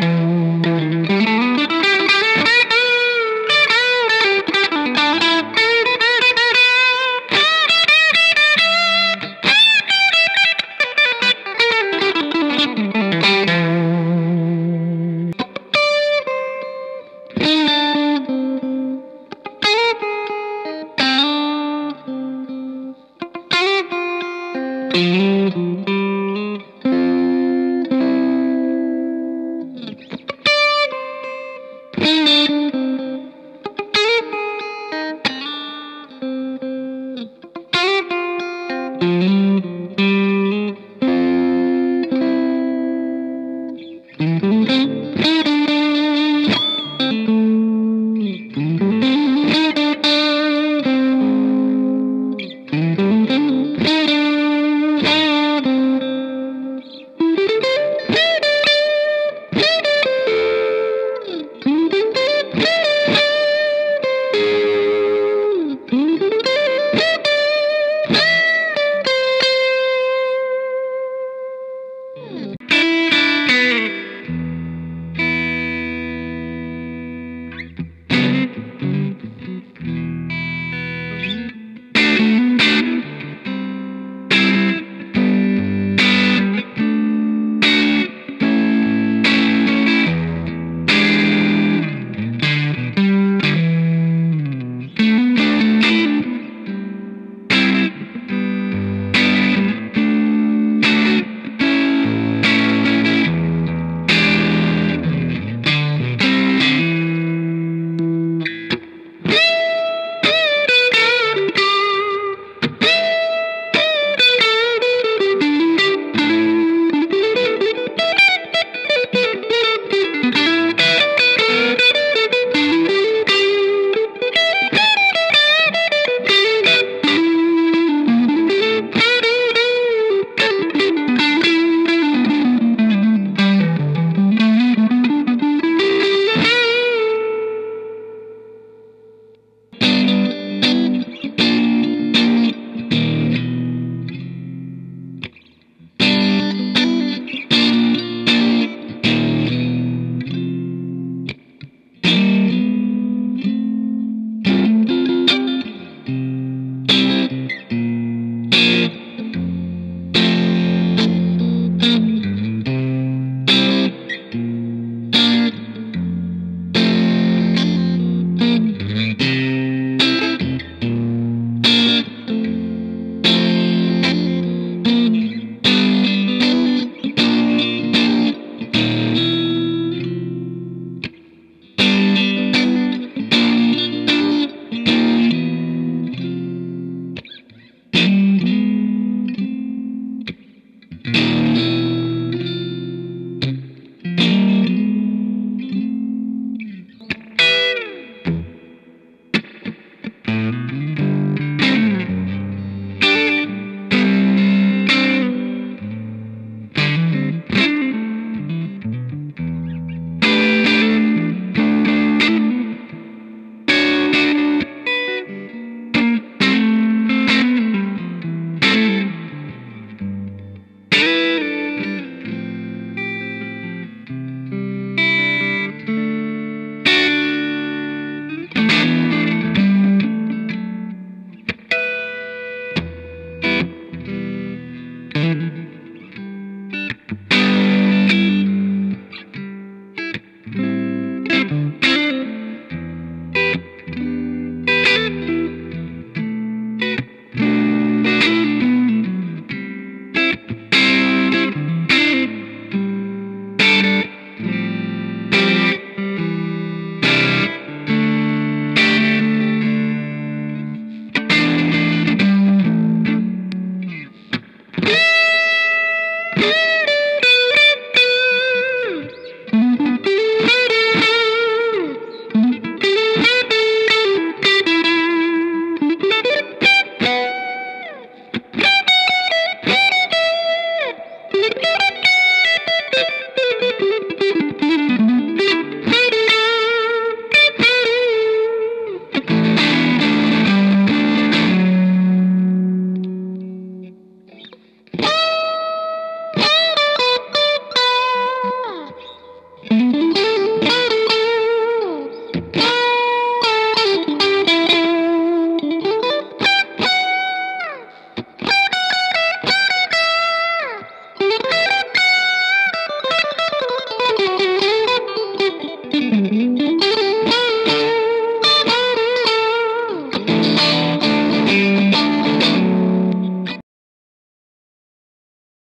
Música